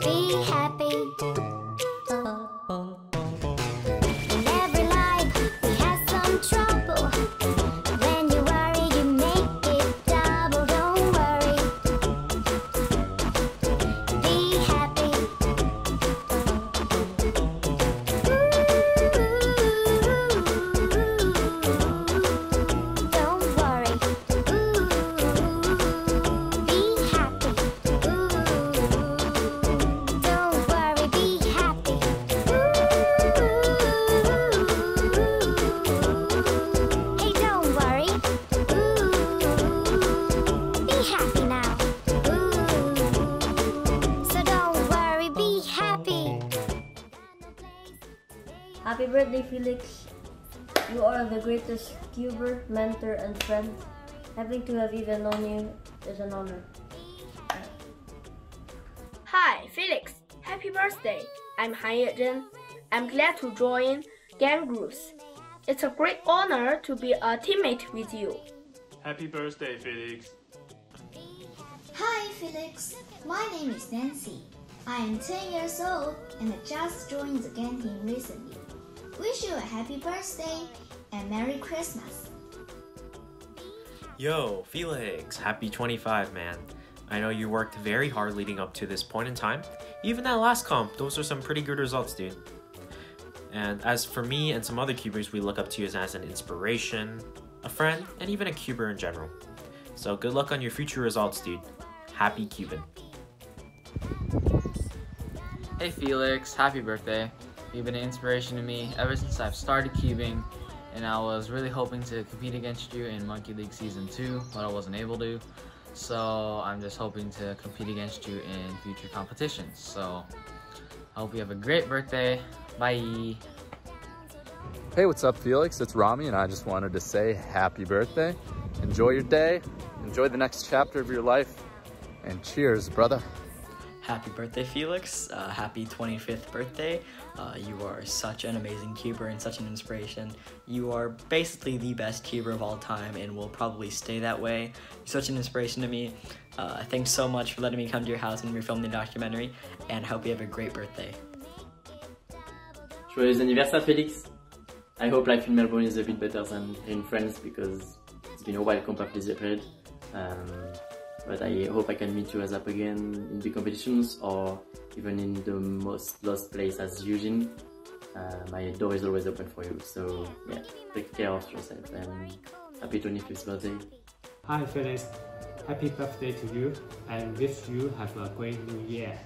Be happy. Happy birthday, Feliks. You are the greatest cuber, mentor, and friend. Having to have even known you is an honor. Hi, Feliks. Happy birthday. I'm Han Yezhen. I'm glad to join Gang Groups. It's a great honor to be a teammate with you. Happy birthday, Feliks. Hi, Feliks. My name is Nancy. I am 10 years old and I just joined the GAN team recently. Wish you a happy birthday and Merry Christmas. Yo, Feliks, happy 25, man. I know you worked very hard leading up to this point in time. Even that last comp, those are some pretty good results, dude. And as for me and some other cubers, we look up to you as an inspiration, a friend, and even a cuber in general. So good luck on your future results, dude. Happy Cuban. Hey Feliks, happy birthday. You've been an inspiration to me ever since I've started cubing, and I was really hoping to compete against you in Monkey League Season 2, but I wasn't able to. So I'm just hoping to compete against you in future competitions. So I hope you have a great birthday. Bye. Hey, what's up, Feliks? It's Rami, and I just wanted to say happy birthday. Enjoy your day, enjoy the next chapter of your life, and cheers, brother. Happy birthday, Feliks. Uh, happy 25th birthday. Uh, you are such an amazing cuber and such an inspiration. You are basically the best cuber of all time and will probably stay that way. You're such an inspiration to me. Uh, thanks so much for letting me come to your house and we refilm the documentary, and hope you have a great birthday. Joyeux anniversaire, Feliks. I hope life in Melbourne is a bit better than in France because it's been a while compared to the period. Um, but I hope I can meet you as up again in the competitions or even in the most lost place as Eugene. Uh, my door is always open for you. So yeah, take care of yourself and happy 25th birthday. Hi Feliks, happy birthday to you and wish you have a great new year.